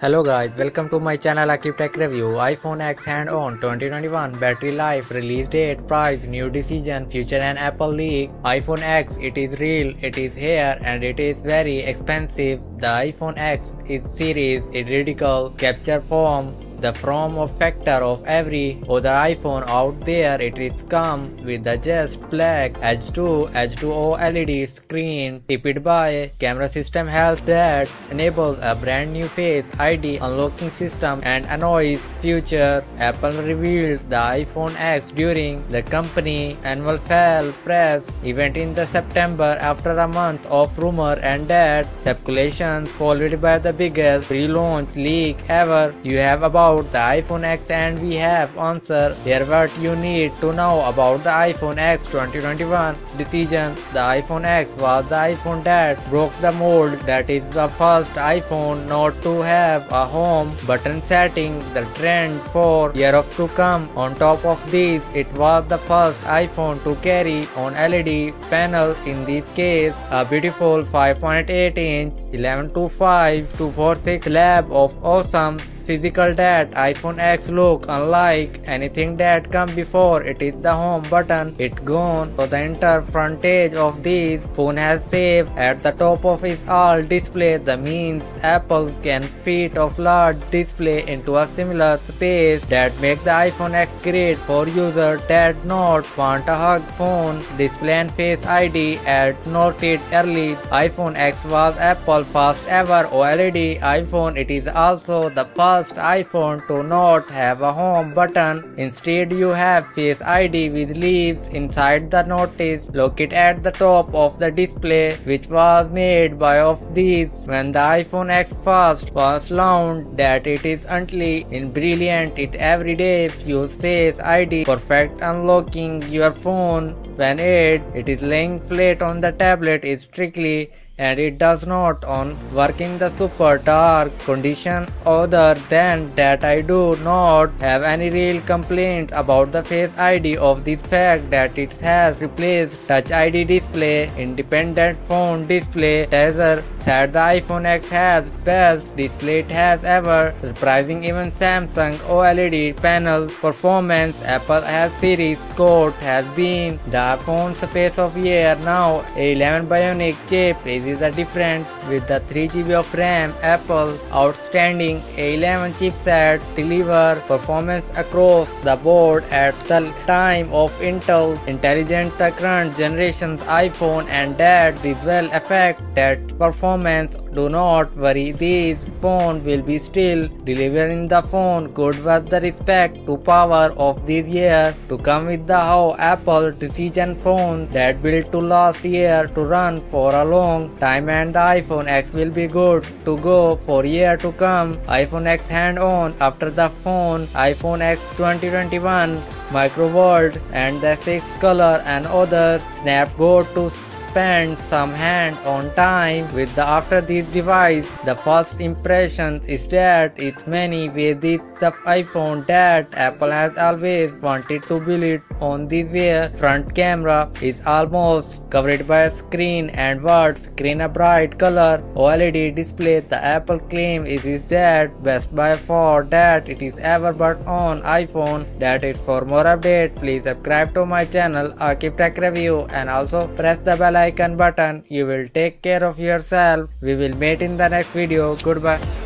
Hello guys, welcome to my channel Aqib Tech Review. iPhone X hand on 2021 battery life, release date, price, new decision, future and Apple leak. iPhone X, it is real, it is here and it is very expensive. The iPhone X is series, it ridicule, capture form, the form factor of every other iPhone out there. It is come with the just black H2 H2O LED screen tipped by camera system has that enables a brand new face ID unlocking system and annoys future. Apple revealed the iPhone X during the company annual fall press event in the September after a month of rumor and that speculations followed by the biggest pre-launch leak ever. You have about about the iPhone X and we have answer here what you need to know about the iPhone X 2021 decision. The iPhone X was the iPhone that broke the mold that is the first iPhone not to have a home button setting the trend for year of to come. On top of this it was the first iPhone to carry on LED panel in this case a beautiful 5.8 inch 1125 246 slab of awesome physical that iPhone X look unlike anything that come before. It is the home button. It gone. So the entire frontage of this phone has saved. At the top of its all display the means Apple can fit of large display into a similar space that make the iPhone X great for user that not want a hug phone. Display and face ID as noted early. iPhone X was Apple first ever OLED iPhone. It is also the first first iPhone to not have a home button. Instead, you have Face ID with leaves inside the notice located at the top of the display, which was made by of these when the iPhone X first was launched. That it is until in brilliant it every day use Face ID perfect unlocking your phone when it, it is laying flat on the tablet is strictly and it does not on working the super dark condition other than that I do not have any real complaint about the face ID of this fact that it has replaced touch ID display independent phone display Taser said the iPhone X has best display it has ever. Surprising even Samsung OLED panel performance Apple has series scored has been the phone space of year. Now 11 bionic chip is is the different with the 3GB of RAM Apple outstanding A11 chipset deliver performance across the board at the time of Intel's intelligent current generation's iPhone and that this will affect that performance. Do not worry this phone will be still delivering the phone good with the respect to power of this year to come with the how Apple decision phone that built to last year to run for a long time and the iPhone X will be good to go for year to come. iPhone X hand on after the phone iPhone X 2021 Micro World and the 6 color and other snap go to spend some hand on time with the after this device. The first impression is that it's many ways the iPhone that Apple has always wanted to build on this where front camera is almost covered by a screen and what screen a bright color OLED display. The Apple claim is, is that best by far that it is ever but on iPhone. That is for more update please subscribe to my channel Aqib Tech Review and also press the bell icon button. You will take care of yourself. We will meet in the next video. Goodbye.